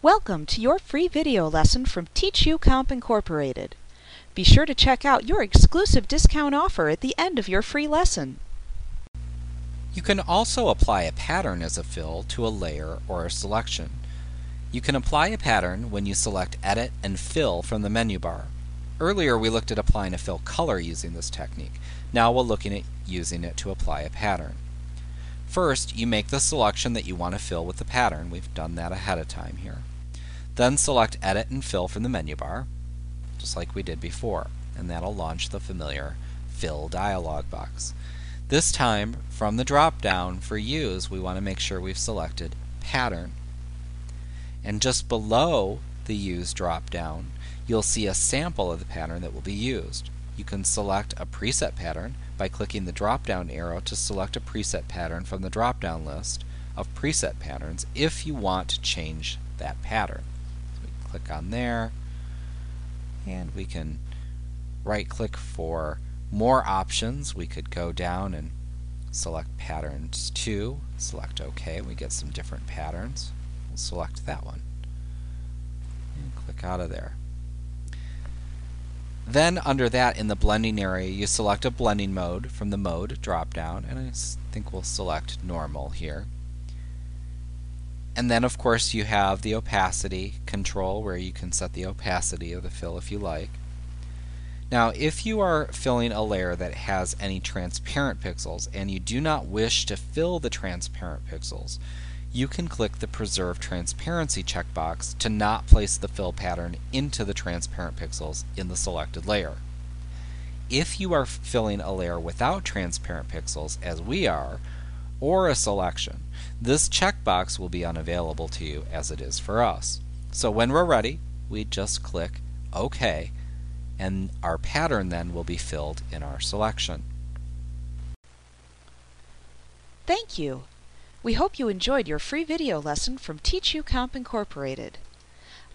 Welcome to your free video lesson from TeachUComp Incorporated. Be sure to check out your exclusive discount offer at the end of your free lesson. You can also apply a pattern as a fill to a layer or a selection. You can apply a pattern when you select Edit and Fill from the menu bar. Earlier we looked at applying a fill color using this technique. Now we're looking at using it to apply a pattern. First, you make the selection that you want to fill with the pattern. We've done that ahead of time here. Then select Edit and Fill from the menu bar, just like we did before, and that'll launch the familiar Fill dialog box. This time, from the drop-down for Use, we want to make sure we've selected Pattern. And just below the Use drop-down, you'll see a sample of the pattern that will be used. You can select a preset pattern by clicking the drop-down arrow to select a preset pattern from the drop-down list of preset patterns if you want to change that pattern. We click on there and we can right click for more options. We could go down and select patterns 2 select OK we get some different patterns. We'll select that one and click out of there then under that in the blending area you select a blending mode from the mode drop down and I think we'll select normal here and then of course you have the opacity control where you can set the opacity of the fill if you like. Now if you are filling a layer that has any transparent pixels and you do not wish to fill the transparent pixels, you can click the Preserve Transparency checkbox to not place the fill pattern into the transparent pixels in the selected layer. If you are filling a layer without transparent pixels, as we are, or a selection, this checkbox will be unavailable to you as it is for us. So when we're ready, we just click OK and our pattern then will be filled in our selection. Thank you. We hope you enjoyed your free video lesson from TeachUComp Incorporated.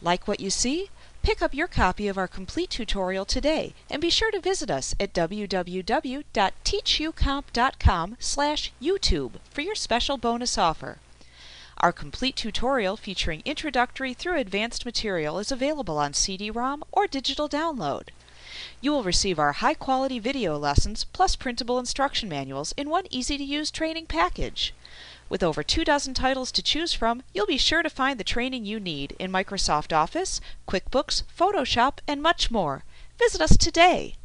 Like what you see? Pick up your copy of our complete tutorial today and be sure to visit us at www.teachucomp.com YouTube for your special bonus offer. Our complete tutorial featuring introductory through advanced material is available on CD-ROM or digital download. You will receive our high-quality video lessons plus printable instruction manuals in one easy-to-use training package. With over two dozen titles to choose from, you'll be sure to find the training you need in Microsoft Office, QuickBooks, Photoshop, and much more. Visit us today.